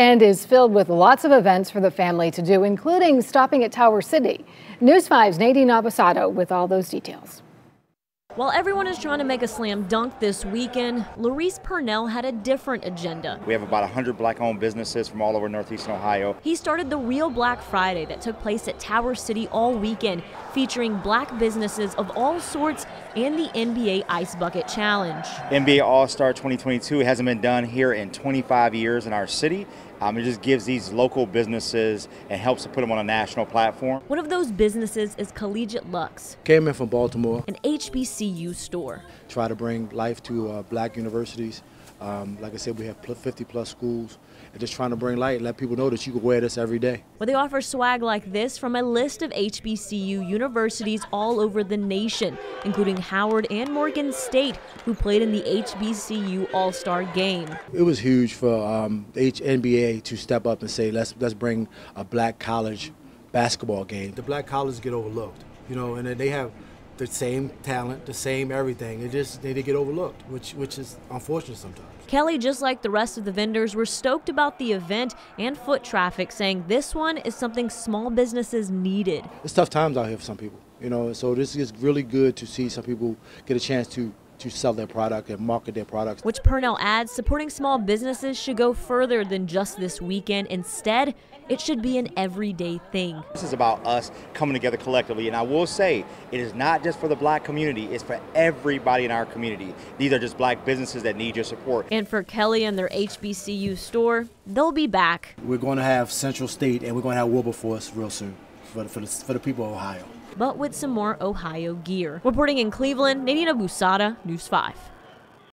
weekend is filled with lots of events for the family to do, including stopping at Tower City. News 5's Nadeen Abusada with all those details. While everyone is trying to make a slam dunk this weekend, Laurice Purnell had a different agenda. We have about 100 black-owned businesses from all over northeastern Ohio. He started the Real Black Friday that took place at Tower City all weekend, featuring black businesses of all sorts and the NBA Ice Bucket Challenge. NBA All-Star 2022 hasn't been done here in 25 years in our city. Um, it just gives these local businesses and helps to put them on a national platform. One of those businesses is Collegiate Lux. Came in from Baltimore. An HBCU store. Try to bring life to uh, black universities. Um, like I said, we have 50 plus schools and just trying to bring light, let people know that you can wear this every day. Well, they offer swag like this from a list of HBCU universities all over the nation, including Howard and Morgan State, who played in the HBCU All-Star Game. It was huge for um, the NBA to step up and say, let's let's bring a black college basketball game. The black colleges get overlooked, you know, and they have the same talent, the same everything. They just they, they get overlooked, which which is unfortunate sometimes. Kelly, just like the rest of the vendors, were stoked about the event and foot traffic, saying this one is something small businesses needed. It's tough times out here for some people, you know. So this is really good to see some people get a chance to to sell their product and market their products. Which Purnell adds, supporting small businesses should go further than just this weekend. Instead, it should be an everyday thing. This is about us coming together collectively. And I will say, it is not just for the black community, it's for everybody in our community. These are just black businesses that need your support. And for Kelly and their HBCU store, they'll be back. We're going to have Central State and we're going to have Wilberforce real soon for the, for the, for the people of Ohio but with some more Ohio gear. Reporting in Cleveland, Nadeen Abusada, News 5.